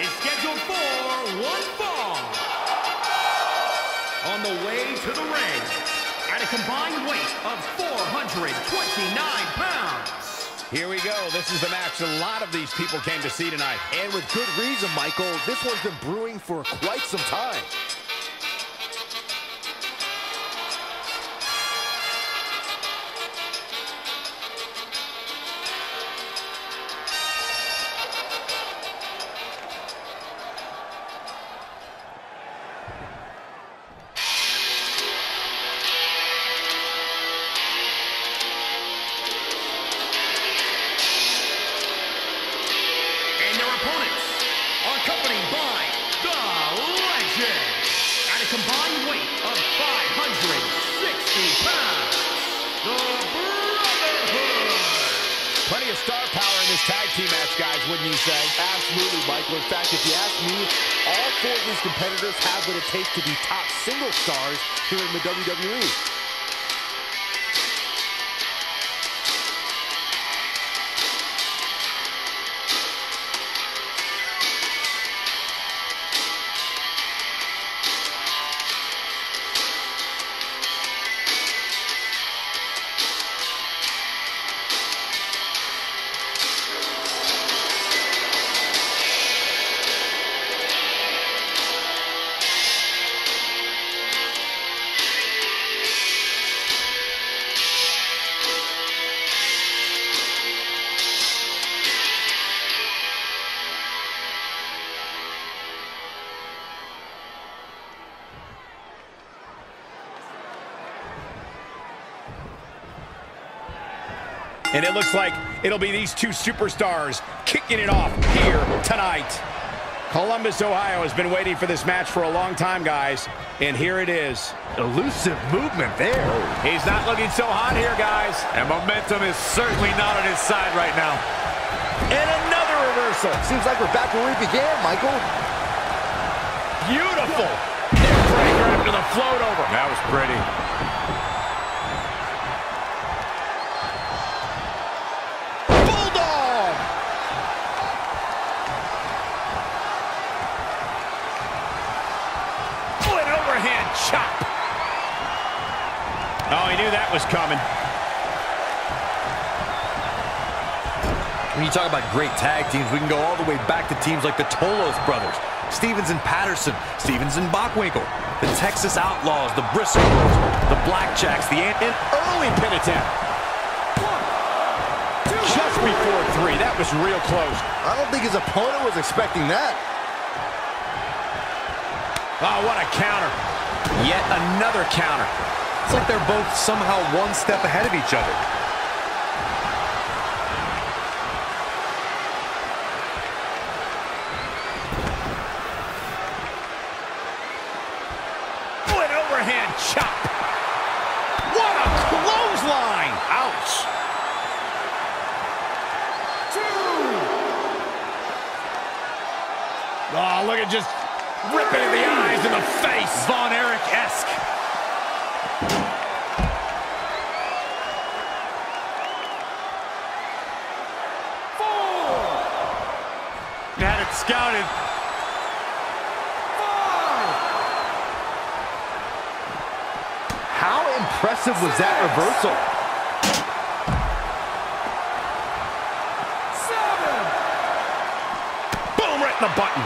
The is scheduled for one fall. On the way to the ring, at a combined weight of 429 pounds. Here we go. This is the match a lot of these people came to see tonight. And with good reason, Michael. This one's been brewing for quite some time. Competitors have what it takes to be top single stars here in the. WWE. And it looks like it'll be these two superstars kicking it off here tonight. Columbus, Ohio has been waiting for this match for a long time, guys. And here it is. Elusive movement there. He's not looking so hot here, guys. And momentum is certainly not on his side right now. And another reversal. Seems like we're back where we began, Michael. Beautiful. Neckbreaker after the float over. That was pretty. Knew that was coming. When you talk about great tag teams, we can go all the way back to teams like the Tolos brothers, Stevens and Patterson, Stevens and Bockwinkel, the Texas Outlaws, the Briscoe Bros, the Blackjacks, the Ant, An early pin attempt. Just before three. That was real close. I don't think his opponent was expecting that. Oh, what a counter. Yet another counter. It's like they're both somehow one step ahead of each other. Oh, an overhand chop. What a clothesline. Ouch. Two. Oh, look at just ripping in the eyes and the face. Von Erich-esque. Scouted. How impressive was that reversal? Boom, right in the button.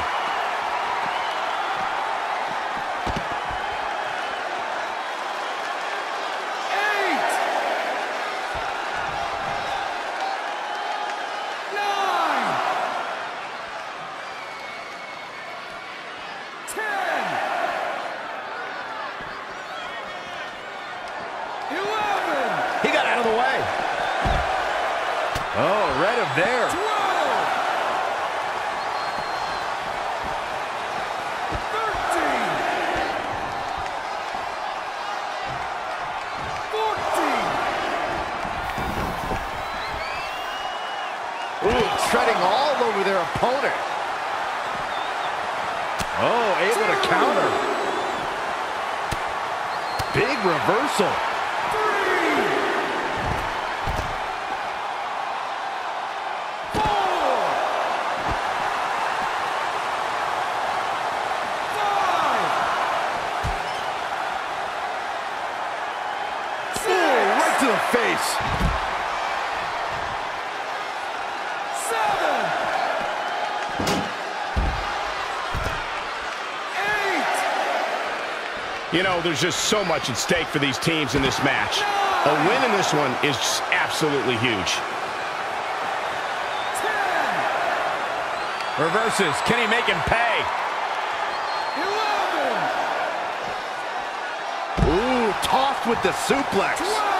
He got out of the way. Oh, right up there. Ooh, treading all over their opponent. Oh, able to counter. Big reversal. You know, there's just so much at stake for these teams in this match. A win in this one is absolutely huge. Reverses. Can he make him pay? Ooh, tossed with the suplex. 12.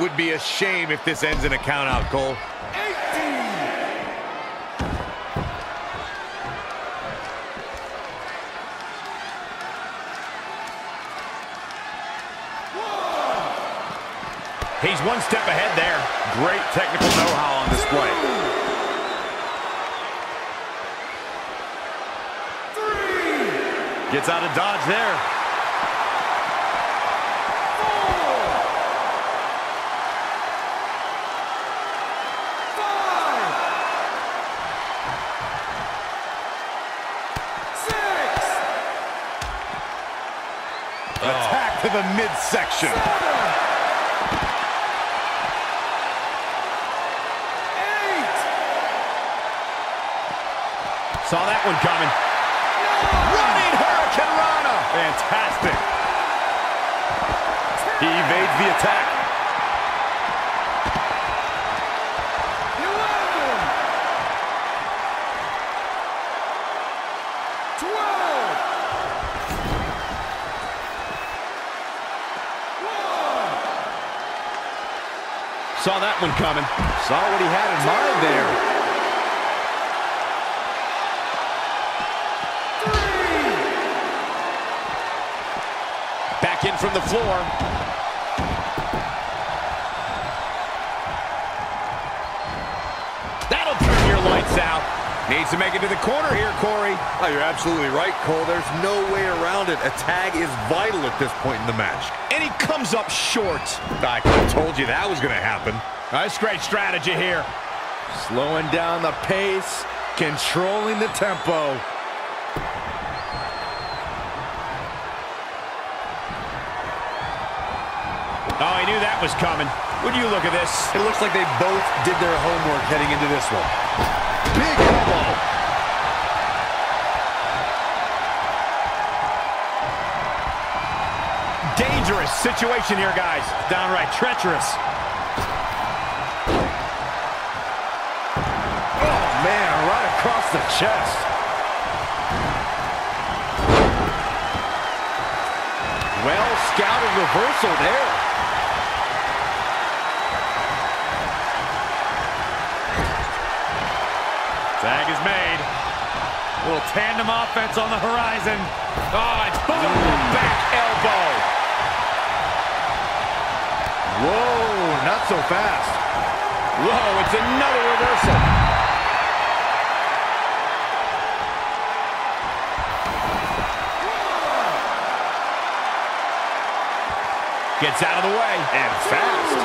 Would be a shame if this ends in a count out, Cole. He's one step ahead there. Great technical know-how on display. Gets out of dodge there. The midsection. Saw that one coming. Running Hurricanrana. Fantastic. He evades the attack. Saw that one coming. Saw what he had in mind there. Back in from the floor. That'll turn your lights out. Needs to make it to the corner here, Corey. Oh, you're absolutely right, Cole. There's no way around it. A tag is vital at this point in the match. And he comes up short. I told you that was going to happen. That's great strategy here. Slowing down the pace, controlling the tempo. Oh, he knew that was coming. Would you look at this? It looks like they both did their homework heading into this one. Big Dangerous situation here, guys. Downright treacherous. Oh, man, right across the chest. Well scouted reversal there. Tag is made. Little tandem offense on the horizon. Oh, it's boom, back elbow. Whoa, not so fast. Whoa, it's another reversal. Gets out of the way. And fast.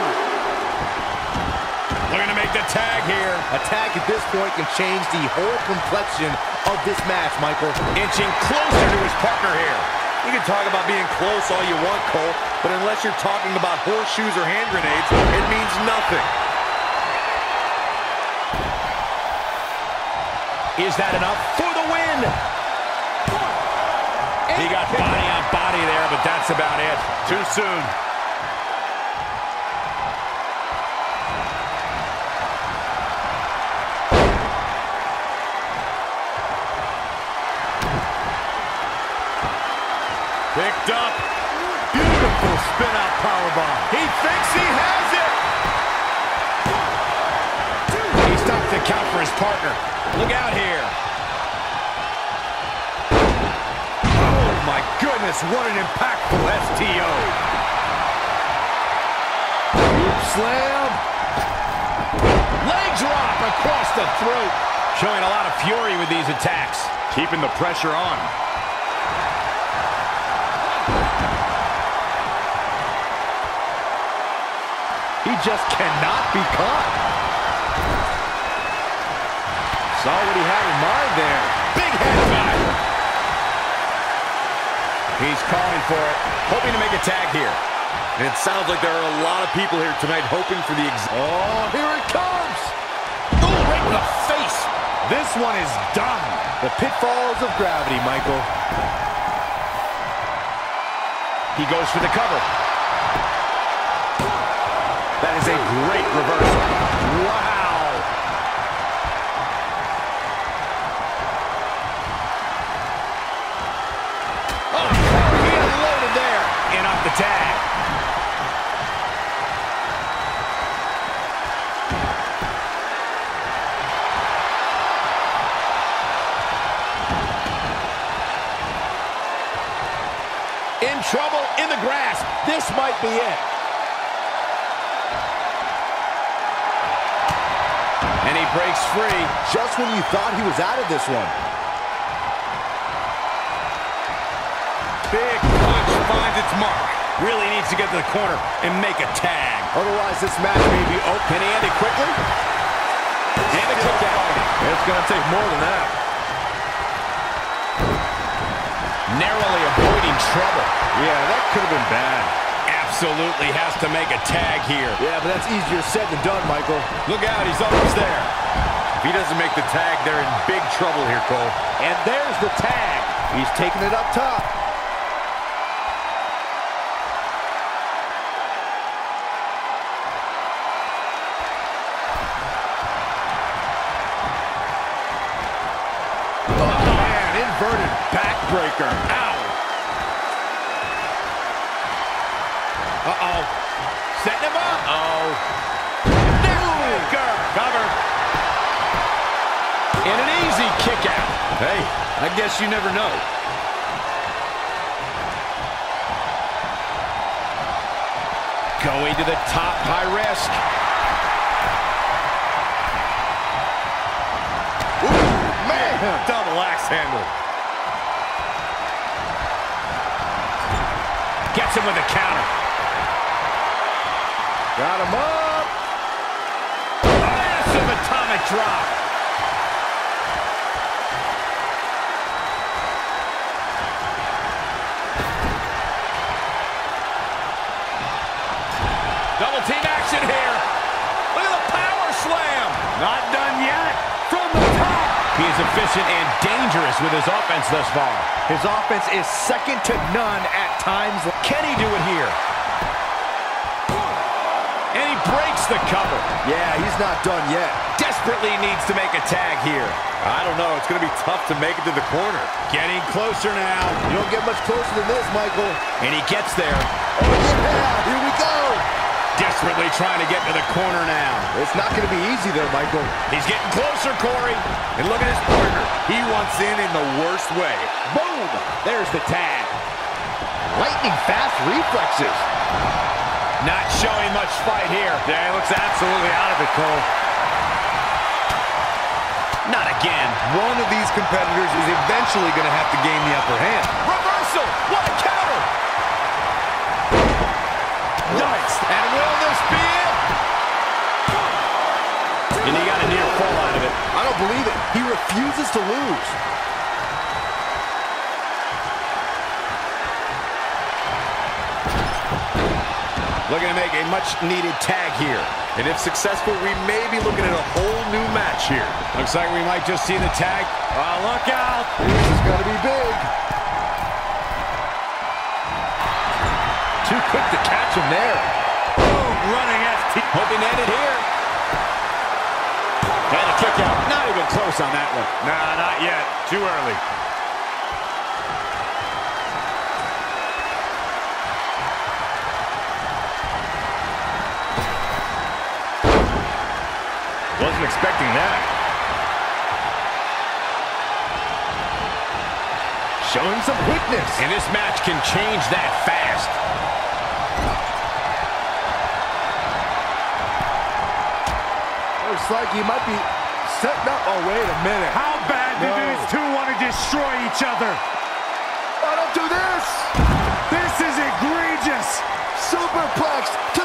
Looking to make the tag here. A tag at this point can change the whole complexion of this match, Michael. Inching closer to his partner here. You can talk about being close all you want, Cole, but unless you're talking about horseshoes or hand grenades, it means nothing. Is that enough for the win? He got body on body there, but that's about it. Too soon. Powerbomb. He thinks he has it. He stops the count for his partner. Look out here. Oh my goodness, what an impactful STO. Oop slam. Leg drop across the throat. Showing a lot of fury with these attacks. Keeping the pressure on. Just cannot be caught. Saw what he had in mind there. Big head. He's calling for it, hoping to make a tag here. And it sounds like there are a lot of people here tonight hoping for the exact... Oh, here it comes. Ooh, right in the face. This one is done. The pitfalls of gravity, Michael. He goes for the cover. That is a great reversal. Wow. Oh, he unloaded there. In off the tag. In trouble in the grasp. This might be it. And he breaks free. Just when you thought he was out of this one. Big punch finds its mark. Really needs to get to the corner and make a tag. Otherwise, this match may be open. Can he end it quickly? And a kick out. It's going to take more than that. Narrowly avoiding trouble. Yeah, that could have been bad. Absolutely has to make a tag here. Yeah, but that's easier said than done, Michael. Look out, he's almost there. If he doesn't make the tag, they're in big trouble here, Cole. And there's the tag. He's taking it up top. Oh, man, inverted backbreaker. Uh-oh. Setting him up. Oh, Neckbreaker. cover. And an easy kick out. Hey, I guess you never know. Going to the top, high risk. Man, Double axe handle. Gets him with a counter. Got him up. Massive atomic drop. Double team action here. Look at the power slam. Not done yet. From the top. He is efficient and dangerous with his offense thus far. His offense is second to none at times. Can he do it here? He the cover. Yeah, he's not done yet. Desperately needs to make a tag here. I don't know. It's going to be tough to make it to the corner. Getting closer now. You don't get much closer than this, Michael. And he gets there. Oh, yeah, here we go. Desperately trying to get to the corner now. It's not going to be easy there, Michael. He's getting closer, Corey. And look at his partner. He wants in in the worst way. Boom! There's the tag. Lightning fast reflexes. Not showing much fight here. Yeah, he looks absolutely out of it, Cole. Not again. One of these competitors is eventually going to have to gain the upper hand. Reversal. What a counter. Nice. And will this be it? And he got a near fall out of it. I don't believe it. He refuses to lose. Looking to make a much-needed tag here. And if successful, we may be looking at a whole new match here. Looks like we might just see the tag. Oh, look out. This is going to be big. Too quick to catch him there. Boom, running FT. Hoping to end it here. And a kick out. Not even close on that one. Nah, not yet. Too early. Wasn't expecting that. Showing some quickness. And this match can change that fast. Looks like he might be setting up. Oh, wait a minute. How bad do these two want to destroy each other? Oh, don't do this. This is egregious. Superplex to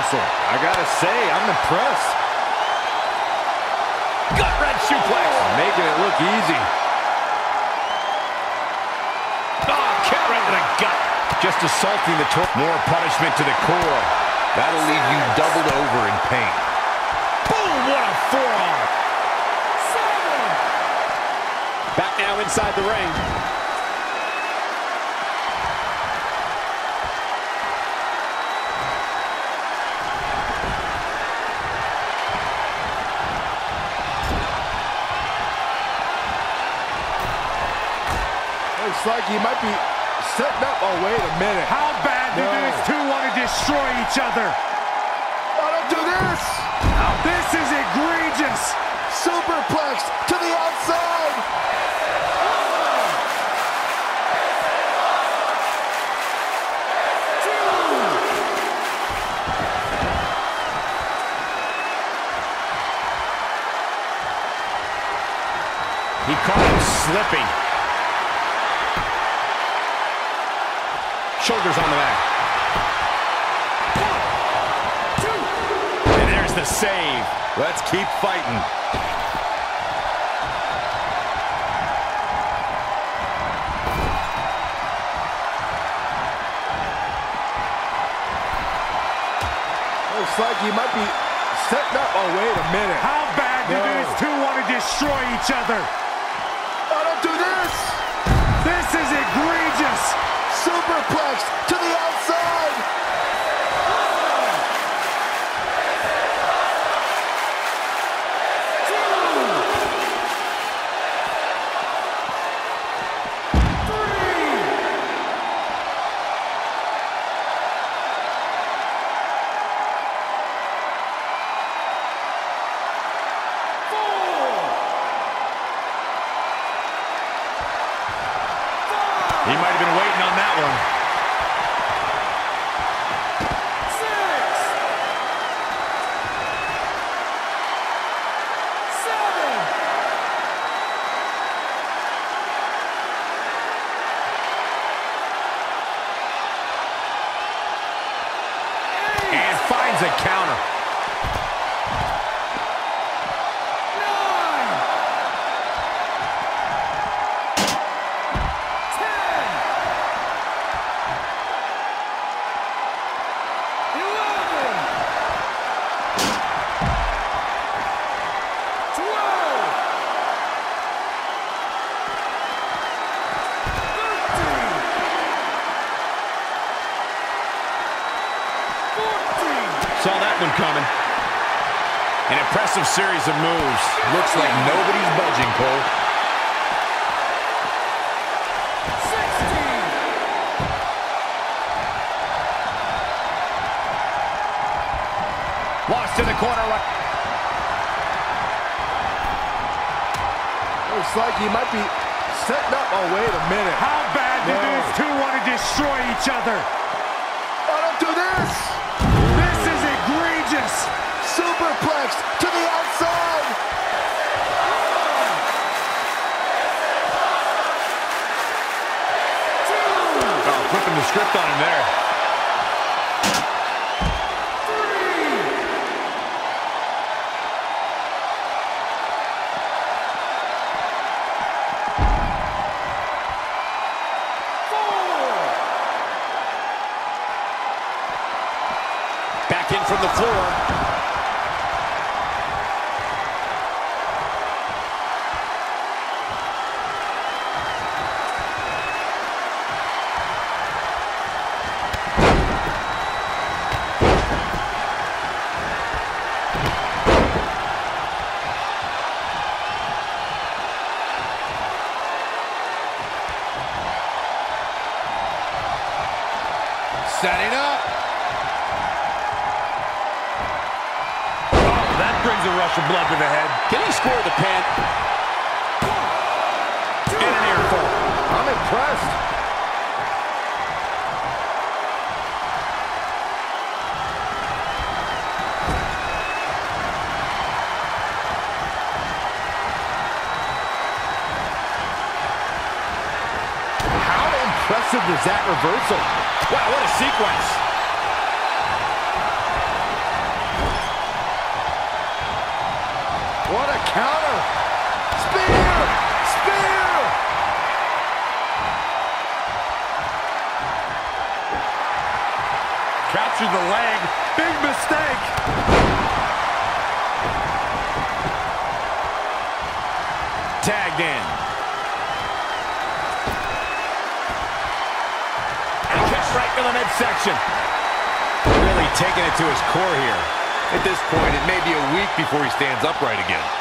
I gotta say, I'm impressed. Gut wrench suplex. Making it look easy. Oh, kick right to the gut. Just assaulting the torso. More punishment to the core. That'll leave you doubled over in pain. Boom, what a forearm. Seven. Back now inside the ring. Looks like he might be setting up. Oh, wait a minute. How bad do these two want to destroy each other? Oh, don't do this! This is egregious. Superplex to the outside! He caught him slipping. Shoulders on the back. And there's the save. Let's keep fighting. Looks like he might be setting up. Oh, wait a minute. How bad do No. these two want to destroy each other? Series of moves. Looks like nobody's budging, Cole. Lost in the corner. Looks like he might be setting up. Oh, wait a minute. How bad do these two want to destroy each other? Oh, don't do this! This is egregious. Superplex flipping the script on him there. Back in from the floor. impressive is that reversal? Wow, what a sequence. What a counter. Spear! Spear! Captured the leg. Big mistake. tagged in. Midsection. Really taking it to his core here. At this point, it may be a week before he stands upright again.